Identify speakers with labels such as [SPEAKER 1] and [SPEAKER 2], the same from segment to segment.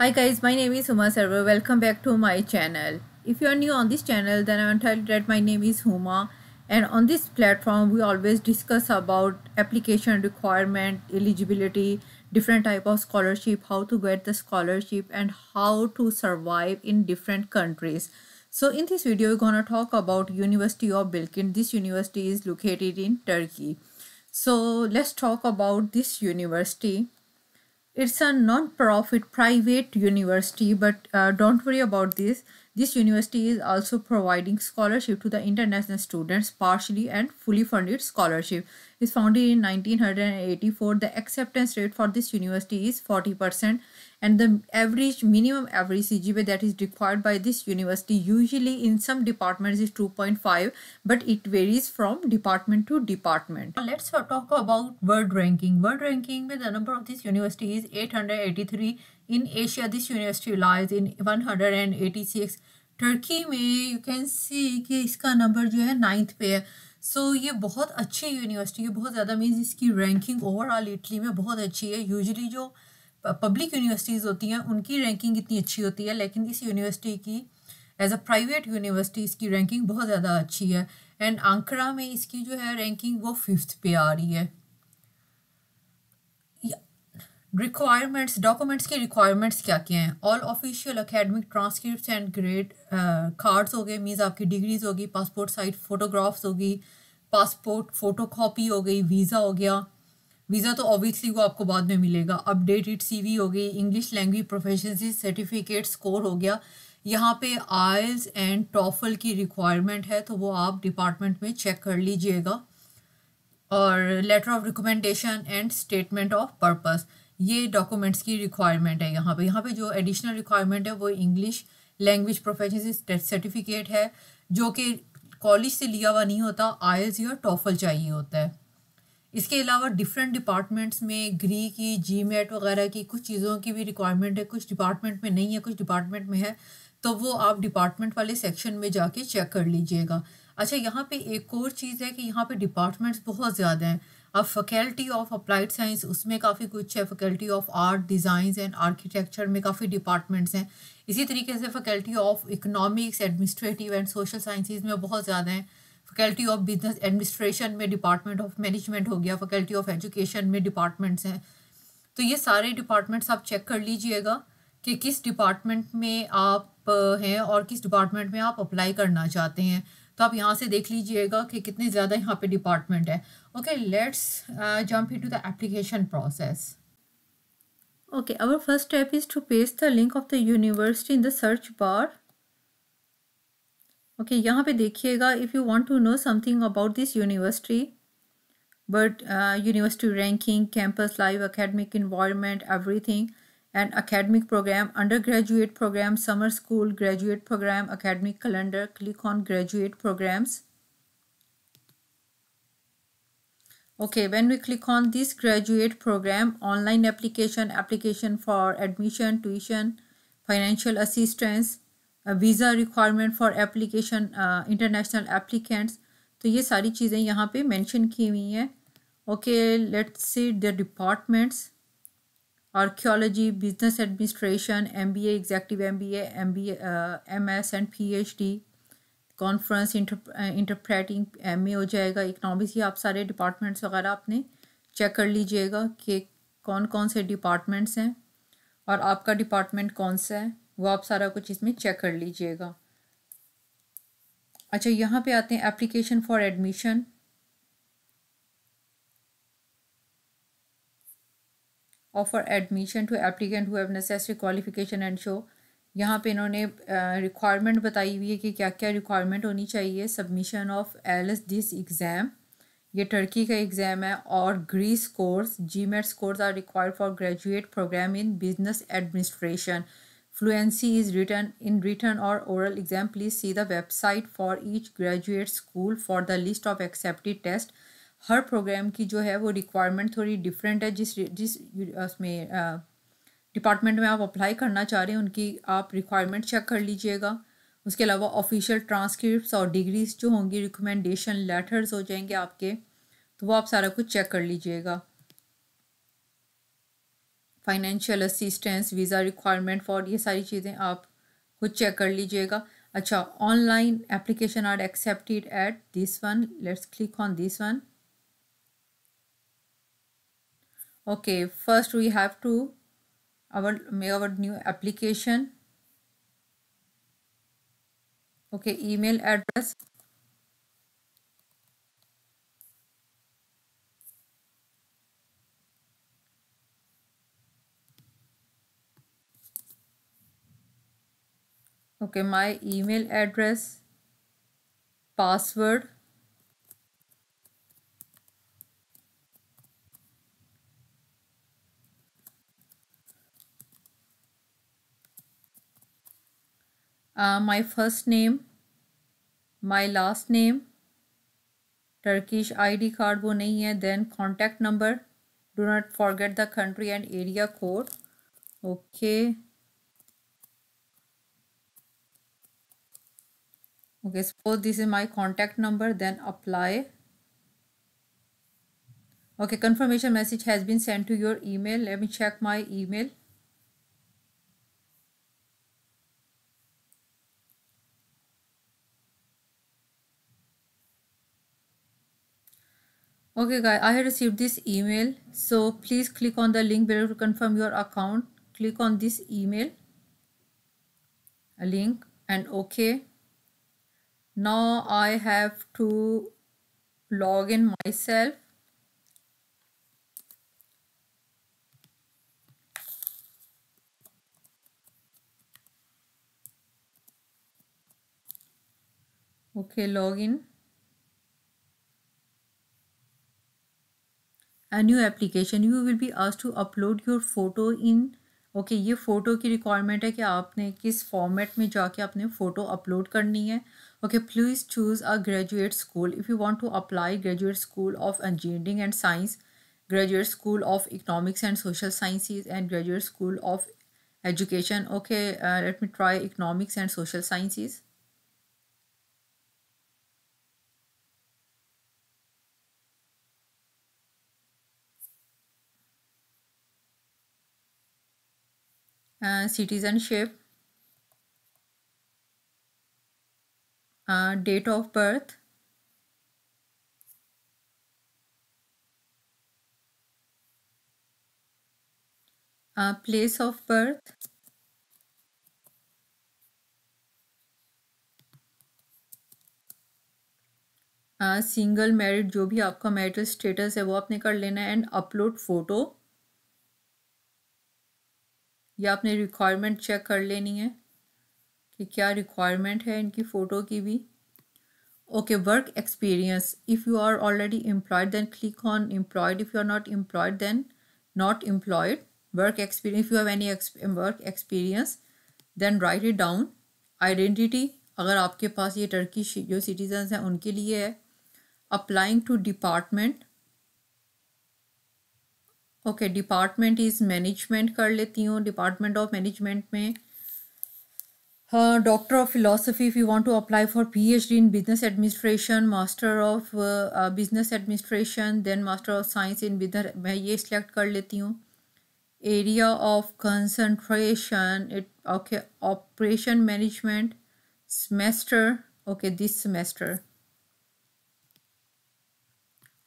[SPEAKER 1] Hi guys, my name is Huma Server. Welcome back to my channel. If you are new on this channel, then I want to tell you that my name is Huma and on this platform we always discuss about application requirement, eligibility, different type of scholarship, how to get the scholarship and how to survive in different countries. So in this video, we're going to talk about University of Bilkent. This university is located in Turkey. So let's talk about this university it's a non-profit private university but uh, don't worry about this. This university is also providing scholarship to the international students partially and fully funded scholarship. Is founded in 1984 the acceptance rate for this university is 40 percent and the average minimum average CGPA that is required by this university usually in some departments is 2.5 but it varies from department to department. Now Let's talk about world ranking. World ranking with the number of this university is 883. In Asia this university lies in 186. Turkey में you can see कि इसका number जो है ninth पे है so so, ये बहुत अच्छी यूनिवर्सिटी है बहुत ज़्यादा मीन्स इसकी रैंकिंग ओवरऑल इटली में बहुत अच्छी है यूजुअली जो पब्लिक यूनिवर्सिटीज़ होती हैं, उनकी रैंकिंग इतनी अच्छी होती है, लेकिन इस यूनिवर्सिटी की एज अ प्राइवेट यूनिवर्सिटी इसकी रैंकिंग बहुत ज़्यादा अच्छी है एंड आंकड़ा में इसकी जो है रैंकिंग वो फिफ्थ पे आ रही है। रिक्वायरमेंट्स डॉक्यूमेंट्स के रिक्वायरमेंट्स क्या क्या हैं? All official academic transcript and grade cards हो गए मीन्स आपकी डिग्रीज होगी पासपोर्ट साइज़ फोटोग्राफ्स होगी पासपोर्ट फ़ोटो कॉपी हो गई वीज़ा हो गया। वीज़ा तो ऑब्वियसली वो आपको बाद में मिलेगा। अपडेटेड सीवी हो गई English language proficiency certificate score हो गया। यहाँ पे आयल्स एंड टॉफल की रिक्वायरमेंट है तो वो आप डिपार्टमेंट में चेक कर लीजिएगा। और letter of recommendation and statement of purpose ये डॉक्यूमेंट्स की रिक्वायरमेंट है यहाँ पे। यहाँ पे जो एडिशनल रिक्वायरमेंट है, वो इंग्लिश लैंग्वेज प्रोफेशन सर्टिफिकेट है, जो कि कॉलेज से लिया हुआ नहीं होता आयल्स या टॉफल चाहिए होता है। इसके अलावा डिफरेंट डिपार्टमेंट्स में ग्री की जी मेट वगैरह की कुछ चीज़ों की भी रिक्वायरमेंट है। कुछ डिपार्टमेंट में नहीं है, कुछ डिपार्टमेंट में है तो वो आप डिपार्टमेंट वाले सेक्शन में जाके चेक कर लीजिएगा। अच्छा यहाँ पे एक और चीज़ है कि यहाँ पे डिपार्टमेंट्स बहुत ज़्यादा हैं। अब फैकल्टी ऑफ़ अप्लाइड साइंस उसमें काफ़ी कुछ है। Faculty of art design and architecture में काफ़ी डिपार्टमेंट्स हैं। इसी तरीके से faculty of economics administrative and social sciences में बहुत ज़्यादा हैं। फैकल्टी ऑफ़ बिज़नेस एडमिनिस्ट्रेशन में डिपार्टमेंट ऑफ़ मैनेजमेंट हो गया फैकल्टी ऑफ़ एजुकेशन में डिपार्टमेंट्स हैं। तो ये सारे डिपार्टमेंट्स आप चेक कर लीजिएगा कि किस डिपार्टमेंट में आप हैं और किस डिपार्टमेंट में आप अप्लाई करना चाहते हैं। तो आप यहाँ से देख लीजिएगा कि कितने ज़्यादा यहाँ पे डिपार्टमेंट है। Okay let's jump into the application process okay, our first step is to paste the link of the university in the search bar. okay यहाँ पे देखिएगा if you want to know something about this university but uh, university ranking campus live academic environment everything and academic program undergraduate program summer school graduate program academic calendar click on graduate programs okay when we click on this graduate program online application application for admission tuition financial assistance requirement for application uh, international applicants तो ये सारी चीज़ें यहाँ पे mention की हुई हैं okay let's see the departments archaeology, business administration, MBA, executive MBA, MBA, uh, MS and PhD, conference interpreting M A हो जाएगा इकनॉमिक्स ये आप सारे डिपार्टमेंट्स वगैरह आपने चेक कर लीजिएगा कि कौन कौन से डिपार्टमेंट्स हैं और आपका डिपार्टमेंट कौन सा है वो आप सारा कुछ इसमें चेक कर लीजिएगा। अच्छा यहाँ पे आते हैं application for admission offer admission to applicant who necessary qualification and show यहाँ पे इन्होंने रिक्वायरमेंट बताई हुई है कि क्या क्या रिक्वायरमेंट होनी चाहिए। Submission of ALES this exam ये टर्की का एग्ज़ाम है और Greece scores GMATs scores are required for graduate program in business administration fluency is written in written और oral exam please see the website for each graduate school for the list of accepted test हर program की जो है वो requirement थोड़ी different है, जिस जिस उसमें डिपार्टमेंट में आप अप्लाई करना चाह रहे हैं, उनकी आप रिक्वायरमेंट चेक कर लीजिएगा। उसके अलावा ऑफिशियल ट्रांसक्रिप्ट और डिग्रीज जो होंगी रिकमेंडेशन लेटर्स हो जाएँगे आपके तो वो आप सारा कुछ चेक कर लीजिएगा। Financial assistance visa requirement for ये सारी चीज़ें आप खुद चेक कर लीजिएगा। अच्छा online application are accepted at this one let's click on this one okay, first we have to, our, make our new application. Okay, email address. Okay my email address password uh, my first name my last name turkish id card wo nahi hai then contact number do not forget the country and area code okay okay suppose this is my contact number then apply. Okay confirmation message has been sent to your email. Let me check my email. Okay guys i have received this email. So please click on the link below to confirm your account. Click on this email a link and okay now I have to log in myself okay login a new application you will be asked to upload your photo in okay okay, ये photo की requirement है कि आपने किस format में जाके अपने photo upload करनी है okay please choose a graduate school. If you want to apply graduate school of engineering and science graduate school of economics and social sciences and graduate school of education okay uh, let me try economics and social sciences. Uh, citizenship. Uh, of birth place of birth single married जो भी आपका marital status है वो आपने कर लेना है and upload photo या आपने रिक्वायरमेंट चेक कर लेनी है। कि क्या रिक्वायरमेंट है इनकी फ़ोटो की भी? Okay work experience if you are already employed then click on employed if you are not employed then not employed work experience if you have any work experience then write it down identity अगर आपके पास ये Turkey जो citizens हैं, उनके लिए है. Applying to department okay department is management कर लेती हूँ. डिपार्टमेंट ऑफ़ मैनेजमेंट में doctor of philosophy if you want to apply for PhD in business administration master of business administration then master of science in business मैं ये select कर लेती हूँ। Area of concentration it okay operation management semester okay this semester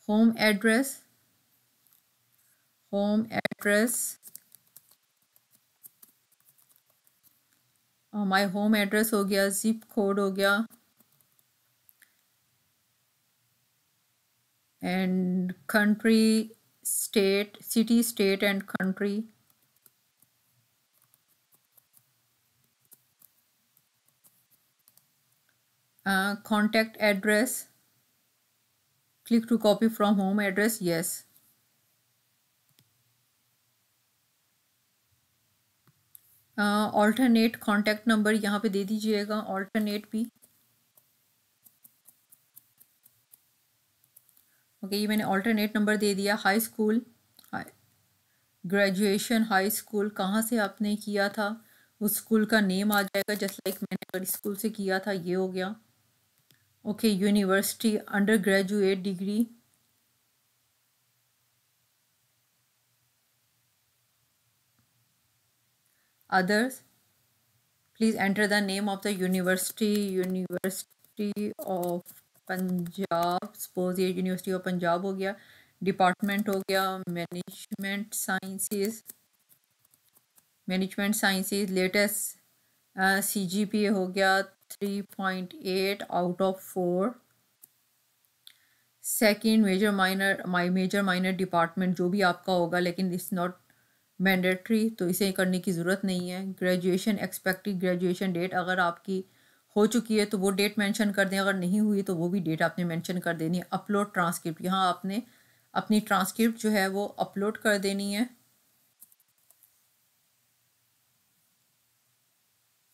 [SPEAKER 1] home address home address my home address हो गया zip code हो गया and country state city state and country contact address click to copy from home address yes Alternate contact number यहाँ पे दे दीजिएगा alternate भी। Okay ये मैंने ऑल्टरनेट नंबर दे दिया high school graduation high school कहाँ से आपने किया था? उस स्कूल का नेम आ जाएगा जस्ट लाइक मैंने अगर स्कूल से किया था, ये हो गया। Okay university undergraduate degree others. Please enter the name of the university university of Punjab suppose ये यूनिवर्सिटी ऑफ़ पंजाब हो गया. डिपार्टमेंट हो गया. Management sciences management sciences latest C G P हो गया. Three point eight out of four second major minor my major minor department जो भी आपका होगा, लेकिन इट्स नॉट मैंडेटरी तो इसे करने की ज़रूरत नहीं है। ग्रेजुएशन एक्सपेक्टेड ग्रेजुएशन डेट अगर आपकी हो चुकी है तो वो डेट मेंशन कर दें। अगर नहीं हुई तो वो भी डेट आपने मेंशन कर देनी है। अपलोड ट्रांसक्रिप्ट यहाँ आपने अपनी ट्रांसक्रिप्ट जो है, वो अपलोड कर देनी है।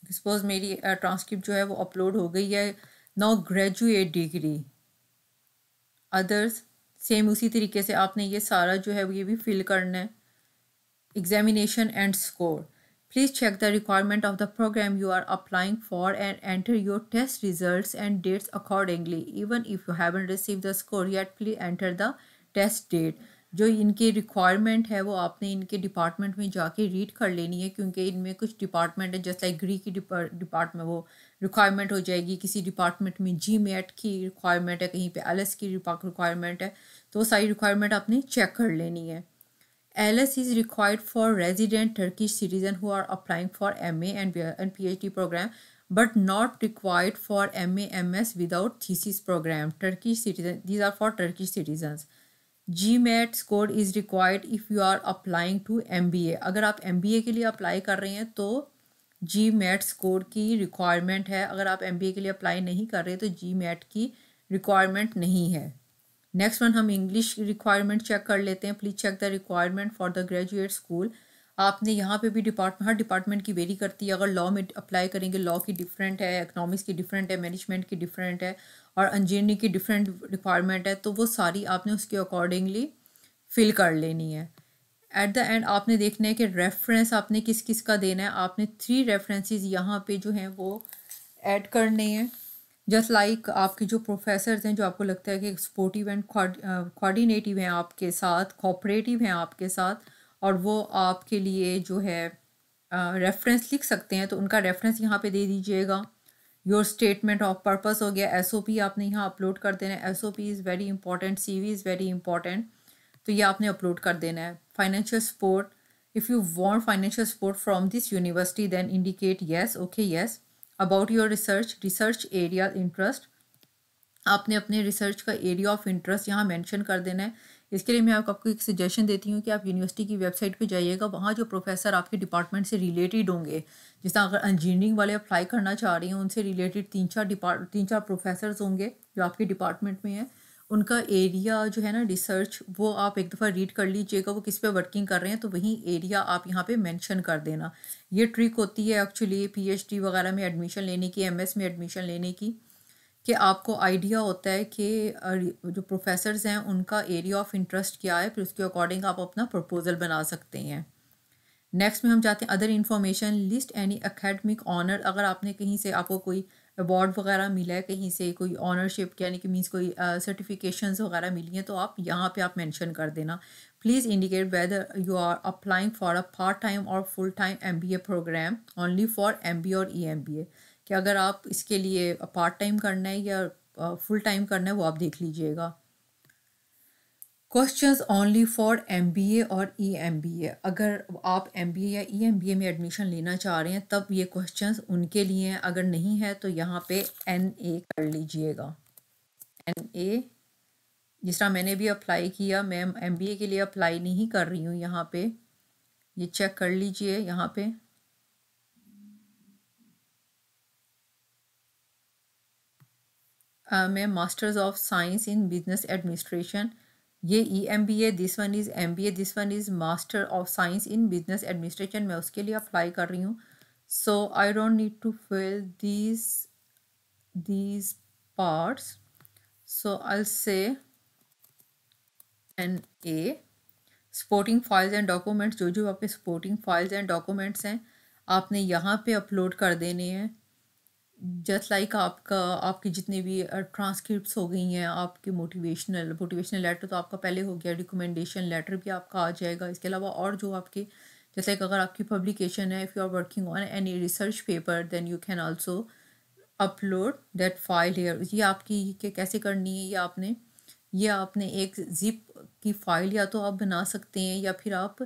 [SPEAKER 1] सपोज़ मेरी ट्रांसक्रिप्ट जो है, वो अपलोड हो गई है। No graduate degree others same उसी तरीके से आपने ये सारा जो है, ये भी फिल करना है। Examination and score Please check the requirement of the program you are applying for and enter your test results and dates accordingly. Even if you haven't received the score yet, please enter the test date. जो इनकी requirement है वो आपने इनके department में जाके read कर लेनी है क्योंकि इनमें कुछ डिपार्टमेंट है जैसे ग्री की डिपार्टमेंट वो रिक्वायरमेंट हो जाएगी किसी डिपार्टमेंट में जी मेट की रिक्वायरमेंट है कहीं पे एल की रिक्वायरमेंट है तो सारी रिक्वायरमेंट आपने चेक कर लेनी है ALS is required for resident Turkish citizens who are applying for MA and, PhD program but not required for MA MS without thesis program. Turkish citizens, these are for Turkish citizens. GMAT score is required if you are applying to MBA. अगर आप MBA के लिए apply कर रहे हैं तो GMAT score की requirement है अगर आप MBA के लिए अप्लाई नहीं कर रहे तो जी मैट की रिक्वायरमेंट नहीं है नेक्स्ट वन हम इंग्लिश रिक्वायरमेंट चेक कर लेते हैं. Please check the requirement for the graduate school आपने यहाँ पे भी डिपार्टमेंट हर डिपार्टमेंट की वेरी करती है. अगर लॉ में अप्लाई करेंगे लॉ की डिफरेंट है इकनॉमिक्स की डिफरेंट है मैनेजमेंट की डिफरेंट है, और इंजीनियरिंग की डिफरेंट डिपार्टमेंट है तो वो सारी आपने उसके अकॉर्डिंगली फिल कर लेनी है. एट द एंड आपने देखना है कि रेफरेंस आपने किस किस का देना है. आपने थ्री रेफरेंसेस यहाँ पे जो हैं वो ऐड करने हैं. जस्ट लाइक like आपके जो प्रोफेसर हैं, जो आपको लगता है कि सपोर्टिव एंड कोऑर्डिनेटिव हैं आपके साथ कोऑपरेटिव हैं आपके साथ, और वो आपके लिए जो है रेफरेंस लिख सकते हैं तो उनका रेफरेंस यहाँ पे दे दीजिएगा। योर स्टेटमेंट ऑफ़ पर्पस हो गया। एसओपी आपने यहाँ अपलोड कर देना है। SOP is very important CV is very important तो ये आपने अपलोड कर देना है। Financial support if you want financial support from this university then indicate yes okay yes about your research research area interest आपने अपने रिसर्च का area of interest यहाँ मेंशन कर देना है। इसके लिए मैं आपको एक सजेशन देती हूँ कि आप यूनिवर्सिटी की वेबसाइट पे जाइएगा। वहाँ जो प्रोफेसर आपके डिपार्टमेंट से रिलेटेड होंगे, जिस अगर इंजीनियरिंग वाले अप्लाई करना चाह रही हैं, उनसे रिलेटेड तीन चार डिपार्ट तीन चार प्रोफेसर होंगे जो आपके डिपार्टमेंट में हैं। उनका एरिया जो है ना रिसर्च वो आप एक दफ़ा रीड कर लीजिएगा, वो किस पे वर्किंग कर रहे हैं तो वही एरिया आप यहाँ पे मेंशन कर देना। ये ट्रिक होती है एक्चुअली पीएचडी वगैरह में एडमिशन लेने की एमएस में एडमिशन लेने की, कि आपको आइडिया होता है कि जो प्रोफेसर्स हैं, उनका एरिया ऑफ़ इंटरेस्ट क्या है, फिर उसके अकॉर्डिंग आप अपना प्रपोज़ल बना सकते हैं। नेक्स्ट में हम जाते हैं other information list any academic honor अगर आपने कहीं से आपको कोई अवार्ड वगैरह मिला है कहीं से कोई ऑनरशिप यानी कि मीन्स कोई सर्टिफिकेशन uh, वगैरह मिली हैं तो आप यहाँ पे आप मेंशन कर देना। Please indicate whether you are applying for a part time और full time MBA program only for M और ई एम कि अगर आप इसके लिए पार्ट टाइम करना है या फुल टाइम करना है वो आप देख लीजिएगा। क्वेश्चंस ओनली फॉर एमबीए और ईएमबीए e अगर आप एमबीए या ईएमबीए e में एडमिशन लेना चाह रहे हैं तब ये क्वेश्चंस उनके लिए हैं। अगर नहीं है तो यहाँ पे एन ए कर लीजिएगा। एन ए जिस तरह मैंने भी अप्लाई किया मैं एमबीए के लिए अप्लाई नहीं कर रही हूँ यहाँ पे। ये चेक कर लीजिए यहाँ पे। uh, मैं masters of science in business administration ये E M B A this one is M B A this one is master of science in business administration मैं उसके लिए अप्लाई कर रही हूँ। So I don't need to fill these these parts so I say N A supporting files and documents जो जो आपके supporting files and documents हैं, आपने यहाँ पे अपलोड कर देने हैं। जस्ट लाइक आपका, आपकी जितने भी ट्रांसक्रिप्ट हो गई हैं, आपके मोटिवेशनल मोटिवेशनल लेटर तो आपका पहले हो गया रिकमेंडेशन लेटर भी आपका आ जाएगा। इसके अलावा और जो आपके, जैसे कि अगर आपकी पब्लिकेशन है if you are working on any research paper then you can also upload that file here ये आपकी के कैसे करनी है, ये आपने ये आपने एक जिप की फ़ाइल या तो आप बना सकते हैं, या फिर आप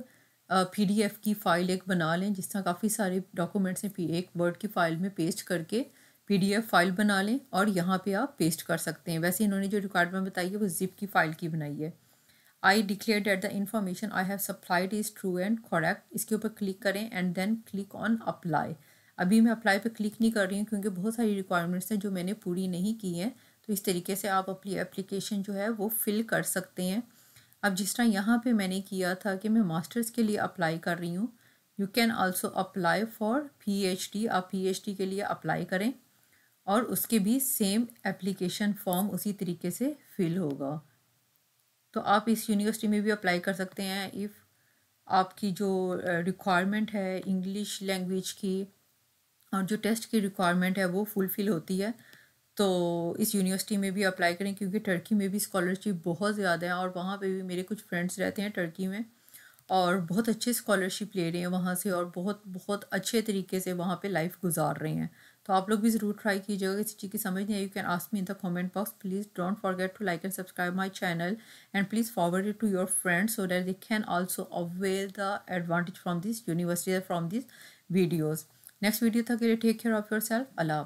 [SPEAKER 1] पीडीएफ की फ़ाइल एक बना लें, जिस तरह काफ़ी सारे डॉक्यूमेंट्स हैं एक वर्ड की फ़ाइल में पेस्ट करके पीडीएफ फ़ाइल बना लें और यहाँ पे आप पेस्ट कर सकते हैं। वैसे इन्होंने जो रिक्वायरमेंट बताई है, वो जिप की फ़ाइल की बनाई है। I declare that the information I have supplied is true and correct इसके ऊपर क्लिक करें and then click on apply अभी मैं अप्लाई पे क्लिक नहीं कर रही हूँ क्योंकि बहुत सारी रिक्वायरमेंट्स हैं जो मैंने पूरी नहीं की हैं। तो इस तरीके से आप अपनी एप्लीकेशन जो है वो फिल कर सकते हैं। अब जिस तरह यहाँ पे मैंने किया था कि मैं मास्टर्स के लिए अप्लाई कर रही हूँ you can also apply for PhD आप पीएचडी के लिए अप्लाई करें। और उसके भी सेम एप्लीकेशन फॉर्म उसी तरीके से फिल होगा। तो आप इस यूनिवर्सिटी में भी अप्लाई कर सकते हैं इफ़ आपकी जो रिक्वायरमेंट है इंग्लिश लैंग्वेज की और जो टेस्ट की रिक्वायरमेंट है वो फुलफ़िल होती है। तो इस यूनिवर्सिटी में भी अप्लाई करें क्योंकि टर्की में भी स्कॉलरशिप बहुत ज़्यादा है और वहाँ पे भी मेरे कुछ फ्रेंड्स रहते हैं टर्की में और बहुत अच्छे स्कॉलरशिप ले रहे हैं वहाँ से और बहुत बहुत अच्छे तरीके से वहाँ पे लाइफ गुजार रहे हैं। तो आप लोग भी ज़रूर ट्राई कीजिएगा, किसी चीज़ की समझ नहीं आई you can ask me in the comment box please don't forget to like and subscribe my channel and please forward it to your friends so that they can also avail the advantage from this university from this videos next video तक के लिए take care of yourself Allah